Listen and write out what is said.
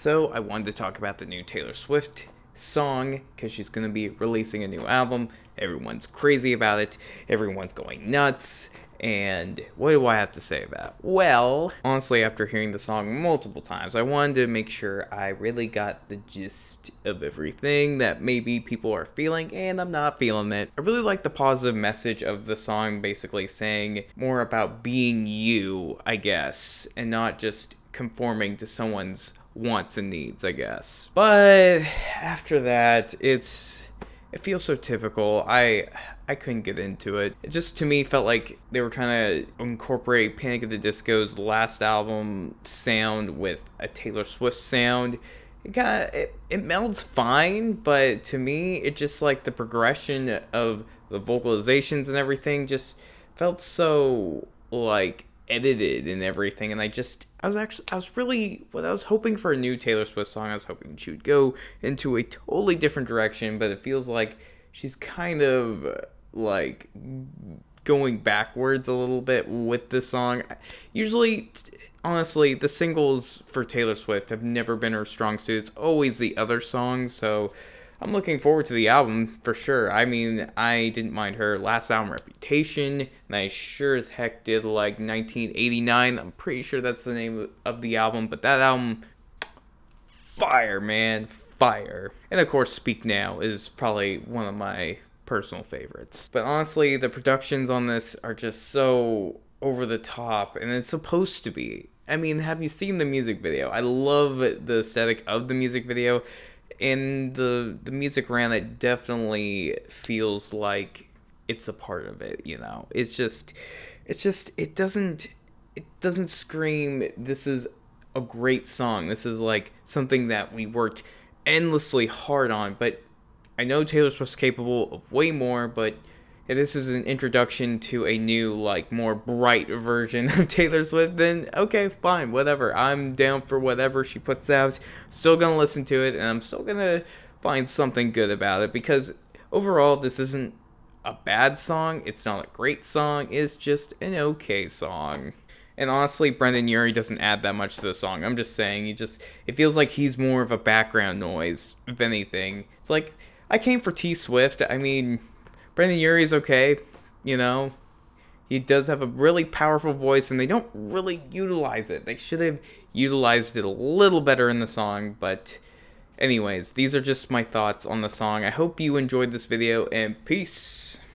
So I wanted to talk about the new Taylor Swift song because she's going to be releasing a new album. Everyone's crazy about it. Everyone's going nuts. And what do I have to say about it? Well, honestly, after hearing the song multiple times, I wanted to make sure I really got the gist of everything that maybe people are feeling, and I'm not feeling it. I really like the positive message of the song, basically saying more about being you, I guess, and not just conforming to someone's wants and needs, I guess. But after that, it's it feels so typical. I I couldn't get into it. It just to me felt like they were trying to incorporate Panic at the Disco's last album sound with a Taylor Swift sound. It of it, it melds fine, but to me, it just like the progression of the vocalizations and everything just felt so like edited and everything and i just i was actually i was really what i was hoping for a new taylor swift song i was hoping she would go into a totally different direction but it feels like she's kind of like going backwards a little bit with this song. Usually honestly the singles for taylor swift have never been her strong suit. It's always the other songs so I'm looking forward to the album for sure. I mean, I didn't mind her last album, Reputation, and I sure as heck did like 1989. I'm pretty sure that's the name of the album, but that album, fire, man, fire. And of course, Speak Now is probably one of my personal favorites. But honestly, the productions on this are just so over the top, and it's supposed to be. I mean, have you seen the music video? I love the aesthetic of the music video and the the music around it definitely feels like it's a part of it you know? It's just it's just it doesn't it doesn't scream this is a great song. This is like something that we worked endlessly hard on. But i know taylor swift's capable of way more but this is an introduction to a new, like, more bright version of Taylor Swift, then okay, fine, whatever. I'm down for whatever she puts out. Still gonna listen to it, and I'm still gonna find something good about it because overall, this isn't a bad song. It's not a great song. It's just an okay song. And honestly, Brendon Urie doesn't add that much to the song. I'm just saying, he just it feels like he's more of a background noise, if anything. It's like I came for T Swift. I mean, Brendon Urie's okay, you know. He does have a really powerful voice, and they don't really utilize it. They should have utilized it a little better in the song, but anyways, these are just my thoughts on the song. I hope you enjoyed this video, and peace!